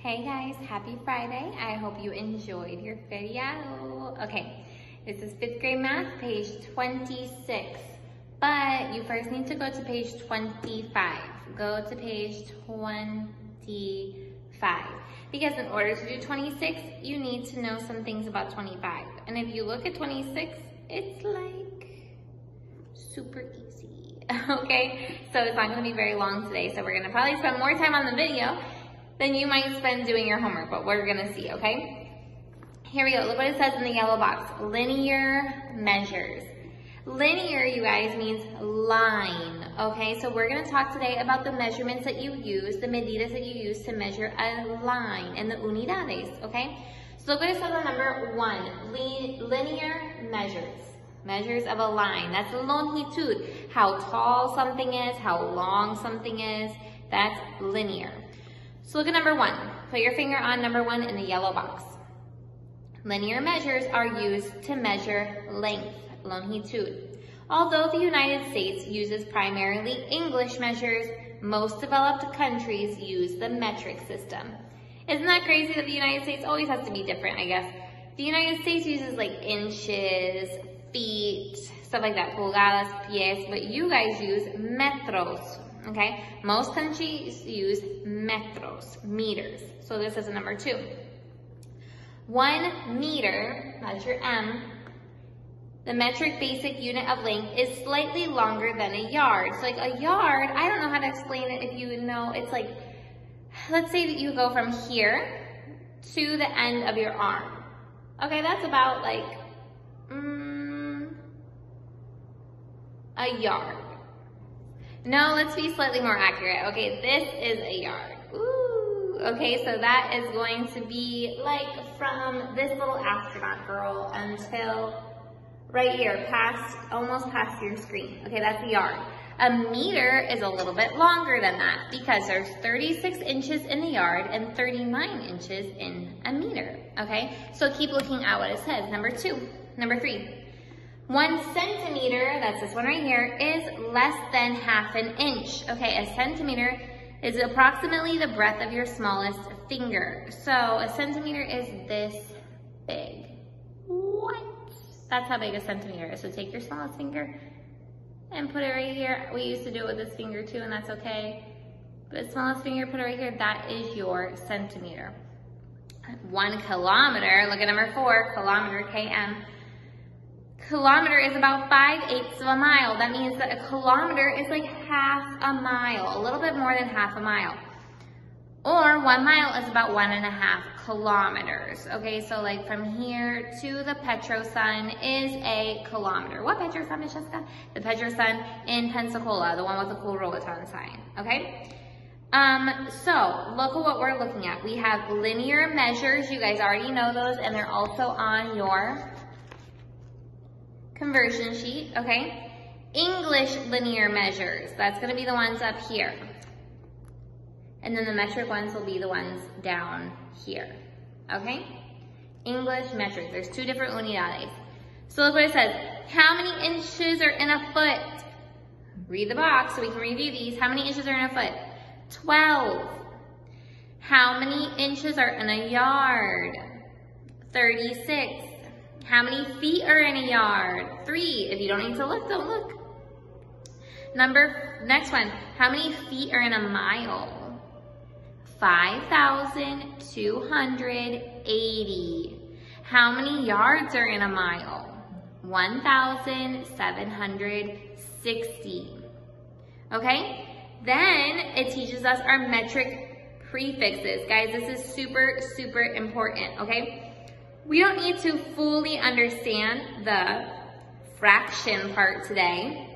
Hey guys, happy Friday. I hope you enjoyed your video. Okay, this is fifth grade math, page 26. But you first need to go to page 25. Go to page 25. Because in order to do 26, you need to know some things about 25. And if you look at 26, it's like super easy, okay? So it's not gonna be very long today, so we're gonna probably spend more time on the video than you might spend doing your homework, but we're gonna see, okay? Here we go, look what it says in the yellow box, linear measures. Linear, you guys, means line, okay? So we're gonna talk today about the measurements that you use, the medidas that you use to measure a line, and the unidades, okay? So look what it says on number one, linear measures. Measures of a line, that's longitude, how tall something is, how long something is, that's linear. So look at number one. Put your finger on number one in the yellow box. Linear measures are used to measure length, longitude. Although the United States uses primarily English measures, most developed countries use the metric system. Isn't that crazy that the United States always has to be different, I guess? The United States uses like inches, feet, stuff like that, pulgadas, pies, but you guys use metros, okay? Most countries use metros, meters. So this is a number two. One meter, that's your M, the metric basic unit of length is slightly longer than a yard. So like a yard, I don't know how to explain it if you know, it's like, let's say that you go from here to the end of your arm. Okay, that's about like, mm, a yard. No, let's be slightly more accurate. Okay, this is a yard. Ooh, okay, so that is going to be like from this little astronaut girl until right here, past, almost past your screen. Okay, that's a yard. A meter is a little bit longer than that because there's 36 inches in the yard and 39 inches in a meter, okay? So keep looking at what it says. Number two, number three. One centimeter, that's this one right here, is less than half an inch. Okay, a centimeter is approximately the breadth of your smallest finger. So a centimeter is this big. What? That's how big a centimeter is. So take your smallest finger and put it right here. We used to do it with this finger too, and that's okay. But smallest finger, put it right here. That is your centimeter. One kilometer, look at number four, kilometer, km Kilometer is about 5 eighths of a mile. That means that a kilometer is like half a mile, a little bit more than half a mile. Or one mile is about one and a half kilometers. Okay, so like from here to the Petrosun is a kilometer. What Petrosun, Miss Jessica? The Petrosun in Pensacola, the one with the cool Rollaton sign, okay? Um, so look at what we're looking at. We have linear measures. You guys already know those and they're also on your conversion sheet, okay? English linear measures, that's gonna be the ones up here. And then the metric ones will be the ones down here, okay? English metric, there's two different unidades. So look what it says, how many inches are in a foot? Read the box so we can review these. How many inches are in a foot? 12. How many inches are in a yard? 36. How many feet are in a yard? Three. If you don't need to look, don't look. Number, next one. How many feet are in a mile? 5,280. How many yards are in a mile? 1,760. Okay? Then it teaches us our metric prefixes. Guys, this is super, super important, okay? We don't need to fully understand the fraction part today,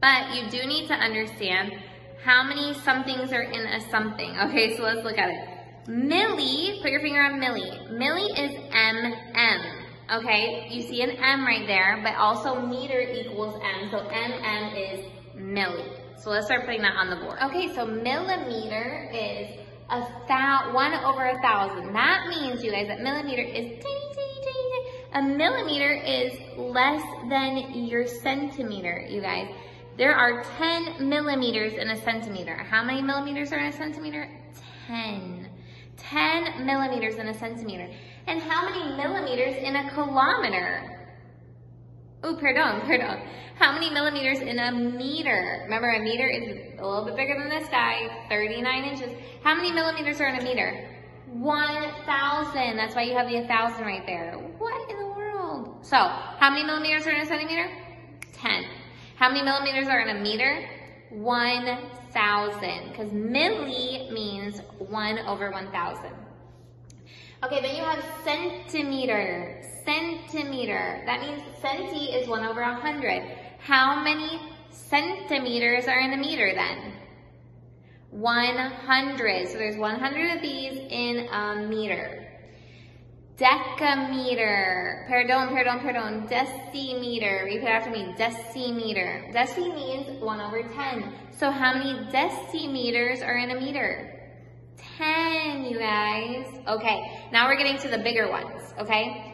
but you do need to understand how many somethings are in a something. Okay, so let's look at it. Milli, put your finger on milli. Milli is MM, okay? You see an M right there, but also meter equals M, so MM is milli. So let's start putting that on the board. Okay, so millimeter is a thou one over a thousand. That means, you guys, that millimeter is tiny, tiny, tiny. A millimeter is less than your centimeter, you guys. There are 10 millimeters in a centimeter. How many millimeters are in a centimeter? 10. 10 millimeters in a centimeter. And how many millimeters in a kilometer? Oh, pardon, pardon. How many millimeters in a meter? Remember, a meter is a little bit bigger than this guy, 39 inches. How many millimeters are in a meter? 1,000. That's why you have the 1,000 right there. What in the world? So, how many millimeters are in a centimeter? 10. How many millimeters are in a meter? 1,000. Because milli means 1 over 1,000. Okay, then you have centimeter. Centimeter. That means centi is 1 over 100. How many centimeters are in a meter then? 100. So there's 100 of these in a meter. Decameter. Pardon, pardon, pardon. Decimeter. Repeat after me. Decimeter. Deci means 1 over 10. So how many decimeters are in a meter? 10, you guys. Okay, now we're getting to the bigger ones, okay?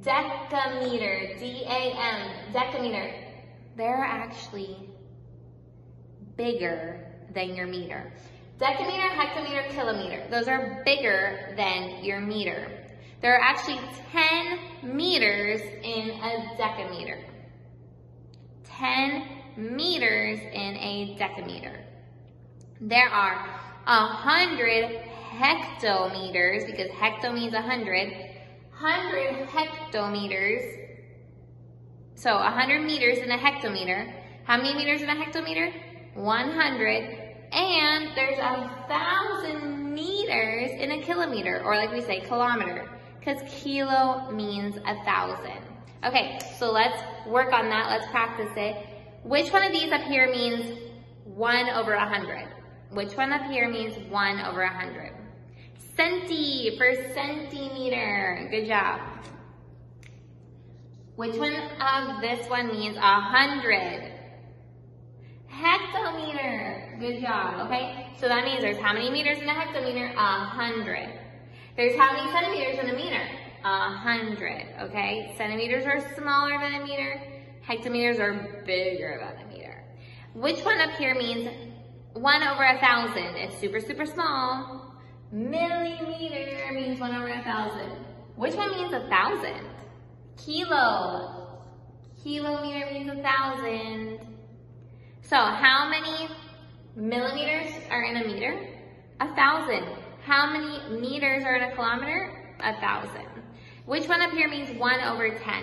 Decameter, D-A-M, decameter. They're actually bigger than your meter. Decameter, hectometer, kilometer. Those are bigger than your meter. There are actually 10 meters in a decameter. 10 meters in a decameter. There are a hundred hectometers, because hecto means a hundred, hundred hectometers. So a hundred meters in a hectometer. How many meters in a hectometer? 100. And there's a thousand meters in a kilometer, or like we say, kilometer, because kilo means a thousand. Okay, so let's work on that. Let's practice it. Which one of these up here means 1 over 100? Which one up here means 1 over 100? Centi for centimeter. Good job. Which one of this one means a 100? Hectometer. Good job, okay? So that means there's how many meters in a hectometer? A 100. There's how many centimeters in a meter? A 100, okay? Centimeters are smaller than a meter. Hectometers are bigger than a meter. Which one up here means 1 over a 1,000. It's super, super small. Millimeter means 1 over a 1,000. Which one means a 1,000? Kilo. Kilometer means a 1,000. So how many millimeters are in a meter? A 1,000. How many meters are in a kilometer? A 1,000. Which one up here means 1 over 10?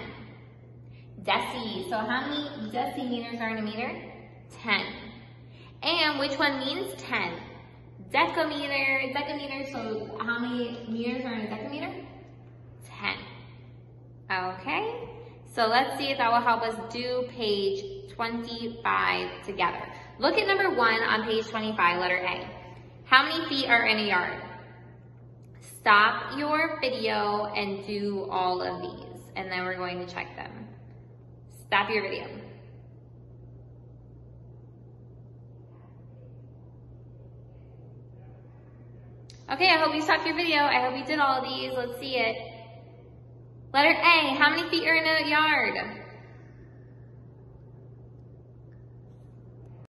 Deci. So how many decimeters are in a meter? 10. And which one means 10? Decameter, decameter, so how many meters are in a decameter? 10. Okay, so let's see if that will help us do page 25 together. Look at number one on page 25, letter A. How many feet are in a yard? Stop your video and do all of these, and then we're going to check them. Stop your video. Okay, I hope you stopped your video. I hope you did all of these. Let's see it. Letter A, how many feet are in a yard?